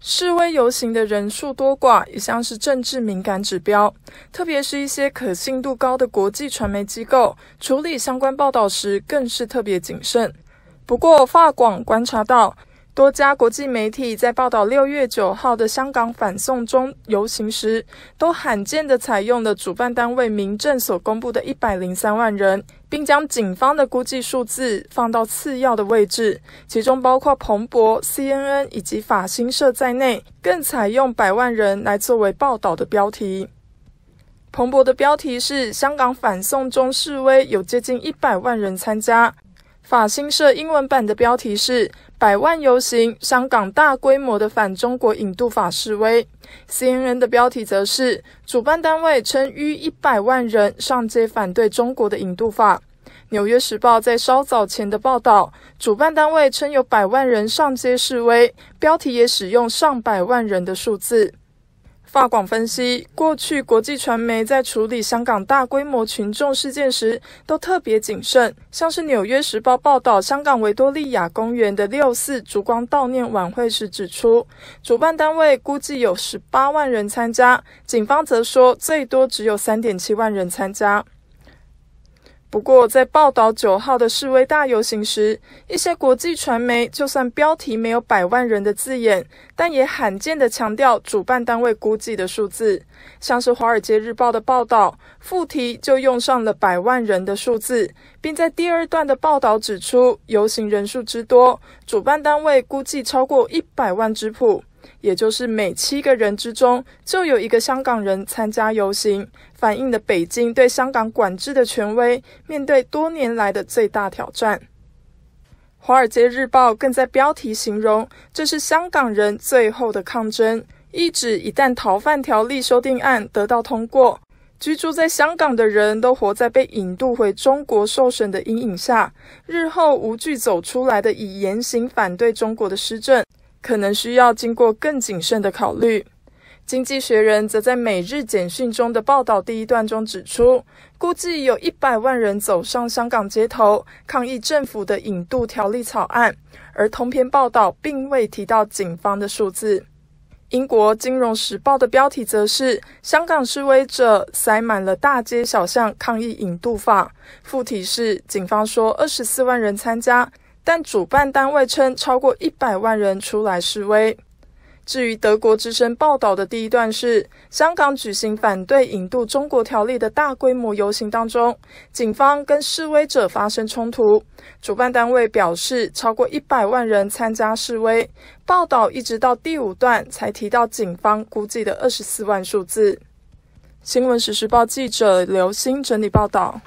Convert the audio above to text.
示威游行的人数多寡一向是政治敏感指标，特别是一些可信度高的国际传媒机构处理相关报道时，更是特别谨慎。不过，法广观察到。多家国际媒体在报道六月九号的香港反送中游行时，都罕见的采用了主办单位民政所公布的一百零三万人，并将警方的估计数字放到次要的位置，其中包括彭博、CNN 以及法新社在内，更采用百万人来作为报道的标题。彭博的标题是“香港反送中示威有接近一百万人参加”。法新社英文版的标题是“百万游行，香港大规模的反中国引渡法示威”。CNN 的标题则是“主办单位称逾一百万人上街反对中国的引渡法”。纽约时报在稍早前的报道，主办单位称有百万人上街示威，标题也使用上百万人的数字。法广分析，过去国际传媒在处理香港大规模群众事件时，都特别谨慎。像是《纽约时报》报道香港维多利亚公园的六四烛光悼念晚会时指出，主办单位估计有十八万人参加，警方则说最多只有三点七万人参加。不过，在报道九号的示威大游行时，一些国际传媒就算标题没有百万人的字眼，但也罕见的强调主办单位估计的数字。像是《华尔街日报》的报道，副题就用上了百万人的数字，并在第二段的报道指出，游行人数之多，主办单位估计超过一百万支谱。也就是每七个人之中就有一个香港人参加游行，反映了北京对香港管制的权威面对多年来的最大挑战。《华尔街日报》更在标题形容这是香港人最后的抗争，意指一旦逃犯条例修订案得到通过，居住在香港的人都活在被引渡回中国受审的阴影下，日后无惧走出来的以言行反对中国的施政。可能需要经过更谨慎的考虑。经济学人则在每日简讯中的报道第一段中指出，估计有一百万人走上香港街头抗议政府的引渡条例草案，而通篇报道并未提到警方的数字。英国金融时报的标题则是“香港示威者塞满了大街小巷抗议引渡法”，副题是“警方说二十四万人参加”。但主办单位称超过一百万人出来示威。至于德国之声报道的第一段是，香港举行反对引渡中国条例的大规模游行当中，警方跟示威者发生冲突。主办单位表示超过一百万人参加示威。报道一直到第五段才提到警方估计的二十四万数字。新闻实时报记者刘星整理报道。